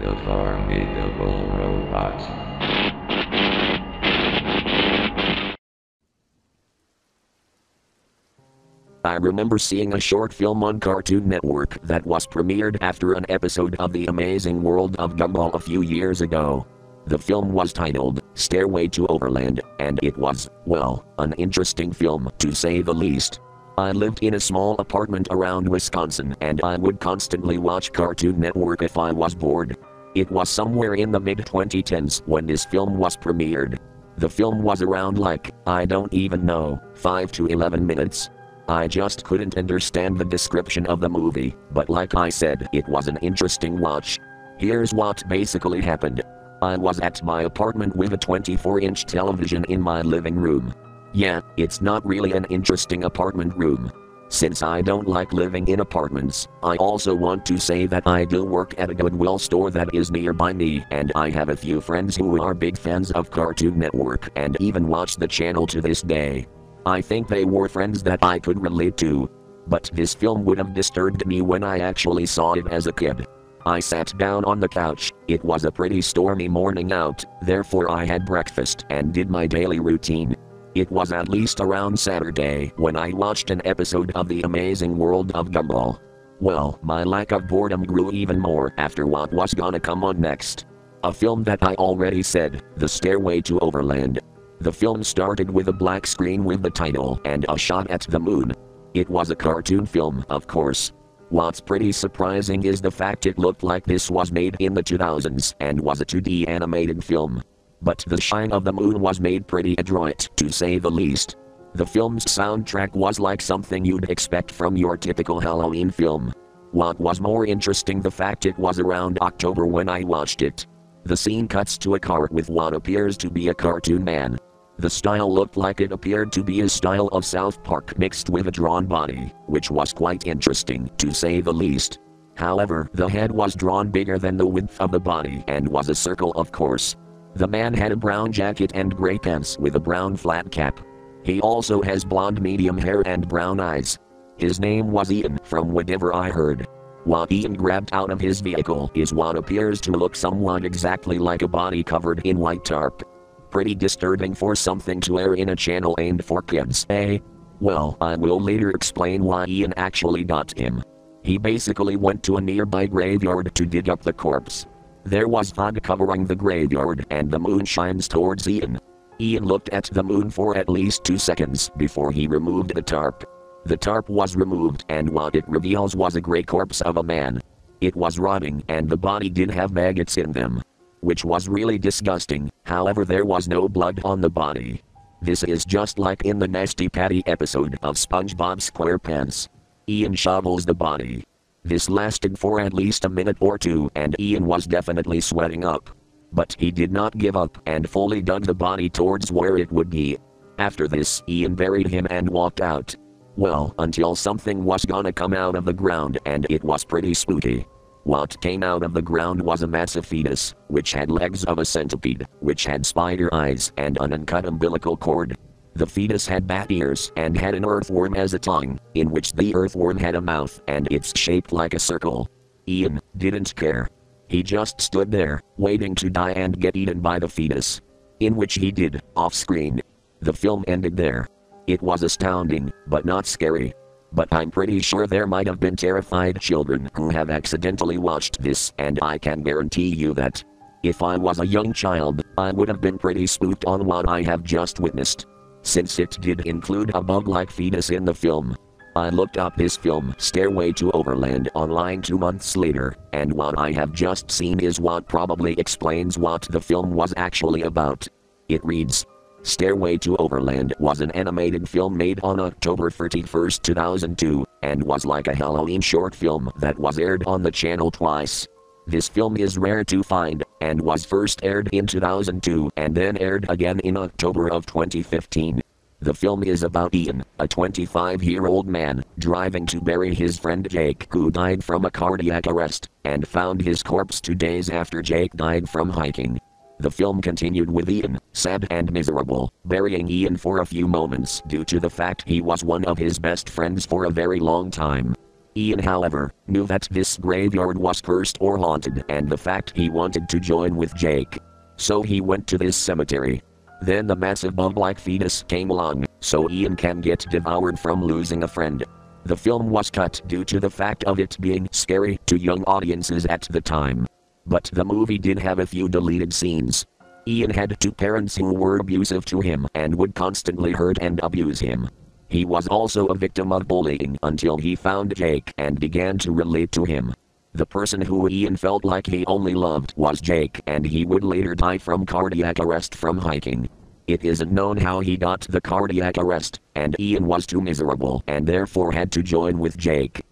The Formidable Robots. I remember seeing a short film on Cartoon Network that was premiered after an episode of The Amazing World of Gumball a few years ago. The film was titled Stairway to Overland, and it was, well, an interesting film, to say the least. I lived in a small apartment around Wisconsin and I would constantly watch Cartoon Network if I was bored. It was somewhere in the mid 2010s when this film was premiered. The film was around like, I don't even know, 5 to 11 minutes. I just couldn't understand the description of the movie, but like I said, it was an interesting watch. Here's what basically happened. I was at my apartment with a 24 inch television in my living room. Yeah, it's not really an interesting apartment room. Since I don't like living in apartments, I also want to say that I do work at a Goodwill store that is nearby me, and I have a few friends who are big fans of Cartoon Network and even watch the channel to this day. I think they were friends that I could relate to. But this film would have disturbed me when I actually saw it as a kid. I sat down on the couch, it was a pretty stormy morning out, therefore I had breakfast and did my daily routine. It was at least around Saturday when I watched an episode of The Amazing World of Gumball. Well, my lack of boredom grew even more after what was gonna come on next. A film that I already said, The Stairway to Overland. The film started with a black screen with the title and a shot at the moon. It was a cartoon film, of course. What's pretty surprising is the fact it looked like this was made in the 2000s and was a 2D animated film but the shine of the moon was made pretty adroit, to say the least. The film's soundtrack was like something you'd expect from your typical Halloween film. What was more interesting the fact it was around October when I watched it. The scene cuts to a car with what appears to be a cartoon man. The style looked like it appeared to be a style of South Park mixed with a drawn body, which was quite interesting, to say the least. However, the head was drawn bigger than the width of the body and was a circle of course. The man had a brown jacket and gray pants with a brown flat cap. He also has blonde medium hair and brown eyes. His name was Ian, from whatever I heard. What Ian grabbed out of his vehicle is what appears to look somewhat exactly like a body covered in white tarp. Pretty disturbing for something to air in a channel aimed for kids, eh? Well, I will later explain why Ian actually got him. He basically went to a nearby graveyard to dig up the corpse. There was fog covering the graveyard and the moon shines towards Ian. Ian looked at the moon for at least two seconds before he removed the tarp. The tarp was removed and what it reveals was a grey corpse of a man. It was rotting and the body did have maggots in them. Which was really disgusting, however there was no blood on the body. This is just like in the Nasty Patty episode of SpongeBob SquarePants. Ian shovels the body, this lasted for at least a minute or two, and Ian was definitely sweating up. But he did not give up and fully dug the body towards where it would be. After this, Ian buried him and walked out. Well, until something was gonna come out of the ground, and it was pretty spooky. What came out of the ground was a massive fetus, which had legs of a centipede, which had spider eyes and an uncut umbilical cord, the fetus had bat ears and had an earthworm as a tongue, in which the earthworm had a mouth and it's shaped like a circle. Ian didn't care. He just stood there, waiting to die and get eaten by the fetus. In which he did, off screen. The film ended there. It was astounding, but not scary. But I'm pretty sure there might have been terrified children who have accidentally watched this, and I can guarantee you that. If I was a young child, I would have been pretty spooked on what I have just witnessed since it did include a bug like fetus in the film. I looked up this film, Stairway to Overland, online two months later, and what I have just seen is what probably explains what the film was actually about. It reads Stairway to Overland was an animated film made on October 31, 2002, and was like a Halloween short film that was aired on the channel twice. This film is rare to find, and was first aired in 2002 and then aired again in October of 2015. The film is about Ian, a 25 year old man, driving to bury his friend Jake, who died from a cardiac arrest, and found his corpse two days after Jake died from hiking. The film continued with Ian, sad and miserable, burying Ian for a few moments due to the fact he was one of his best friends for a very long time. Ian, however, knew that this graveyard was cursed or haunted and the fact he wanted to join with Jake. So he went to this cemetery. Then the massive bug like fetus came along, so Ian can get devoured from losing a friend. The film was cut due to the fact of it being scary to young audiences at the time. But the movie did have a few deleted scenes. Ian had two parents who were abusive to him and would constantly hurt and abuse him. He was also a victim of bullying until he found Jake and began to relate to him. The person who Ian felt like he only loved was Jake, and he would later die from cardiac arrest from hiking. It isn't known how he got the cardiac arrest, and Ian was too miserable and therefore had to join with Jake.